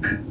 Thank